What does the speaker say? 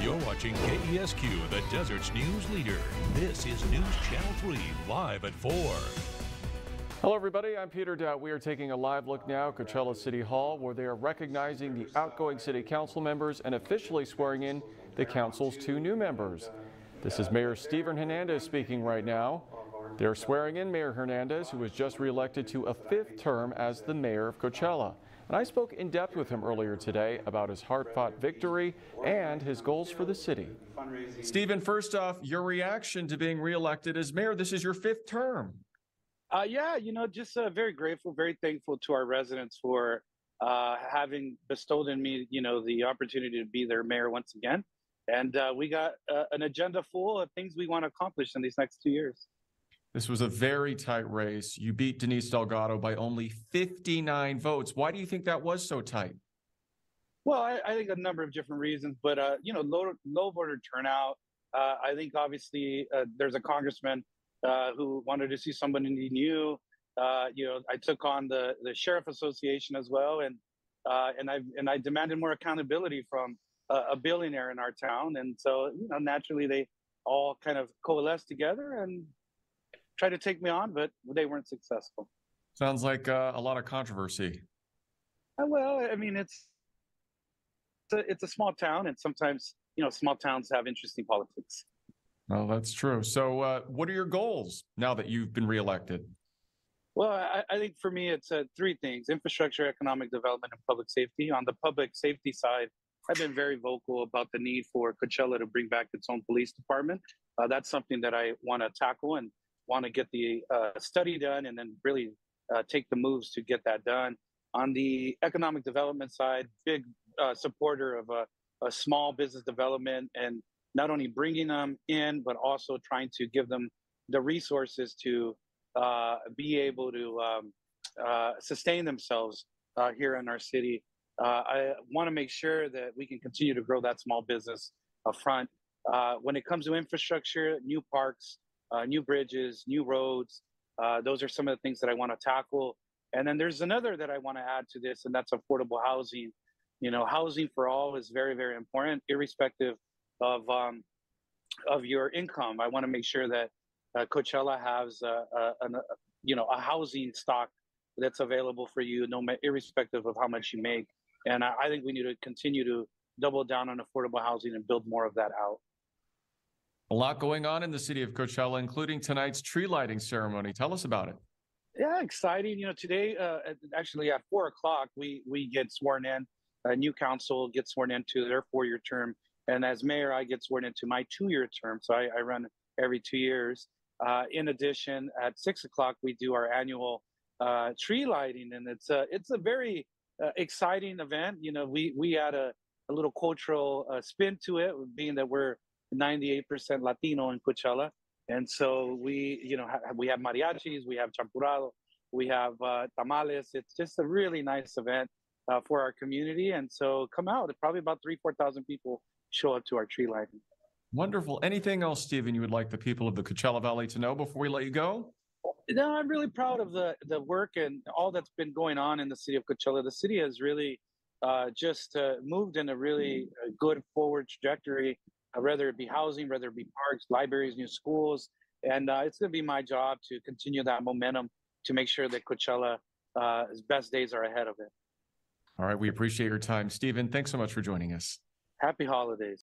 You're watching KESQ, the desert's news leader. This is News Channel 3, live at 4. Hello, everybody. I'm Peter Daut. We are taking a live look now at Coachella City Hall, where they are recognizing the outgoing city council members and officially swearing in the council's two new members. This is Mayor Steven Hernandez speaking right now. They're swearing in Mayor Hernandez, who was just reelected to a fifth term as the mayor of Coachella. And I spoke in depth with him earlier today about his hard fought victory and his goals for the city. Steven, first off, your reaction to being reelected as mayor. This is your fifth term. Uh, yeah, you know, just uh, very grateful, very thankful to our residents for uh, having bestowed in me, you know, the opportunity to be their mayor once again. And uh, we got uh, an agenda full of things we want to accomplish in these next two years. This was a very tight race. You beat Denise Delgado by only 59 votes. Why do you think that was so tight? Well, I, I think a number of different reasons, but uh, you know, low low voter turnout. Uh, I think obviously uh, there's a congressman uh, who wanted to see somebody new. Uh, you know, I took on the the sheriff association as well, and uh, and I and I demanded more accountability from a billionaire in our town, and so you know, naturally they all kind of coalesced together and tried to take me on, but they weren't successful. Sounds like uh, a lot of controversy. Uh, well, I mean, it's it's a, it's a small town, and sometimes you know small towns have interesting politics. Well, that's true. So, uh, what are your goals now that you've been reelected? Well, I, I think for me, it's uh, three things infrastructure, economic development, and public safety. On the public safety side, I've been very vocal about the need for Coachella to bring back its own police department. Uh, that's something that I want to tackle and want to get the uh, study done and then really uh, take the moves to get that done. On the economic development side, big uh, supporter of a, a, small business development and not only bringing them in, but also trying to give them the resources to uh, be able to um, uh, sustain themselves uh, here in our city. I want to make sure that we can continue to grow that small business up front. when it comes to infrastructure, new parks, uh, new bridges, new roads. Uh, those are some of the things that I want to tackle. And then there's another that I want to add to this, and that's affordable housing. You know, housing for all is very, very important, irrespective of um, of your income. I want to make sure that uh, Coachella has a, a, a, you know a housing stock that's available for you, no irrespective of how much you make. And I, I think we need to continue to double down on affordable housing and build more of that out. A lot going on in the city of Coachella, including tonight's tree lighting ceremony. Tell us about it. Yeah, exciting. You know, today, uh, actually at four o'clock, we we get sworn in. A new council gets sworn into their four-year term, and as mayor, I get sworn into my two-year term. So I, I run every two years. Uh, in addition, at six o'clock, we do our annual uh, tree lighting, and it's a it's a very uh, exciting event. You know, we we add a, a little cultural uh, spin to it, being that we're 98% Latino in Coachella. And so we, you know, ha- we have mariachis, we have champurrado, we have uh, tamales. It's just a really nice event uh, for our community. And so come out. Probably about three, 4,000 people show up to our tree lighting. Wonderful. Anything else, Steven, you would like the people of the Coachella Valley to know before we let you go? No, I'm really proud of the the work and all that's been going on in the city of Coachella. The city has really uh, just uh, moved in a really uh, good forward trajectory uh, whether it be housing, whether it be parks, libraries, new schools. And uh, it's going to be my job to continue that momentum to make sure that Coachella's uh, best days are ahead of it. All right. We appreciate your time. Steven, thanks so much for joining us. Happy holidays.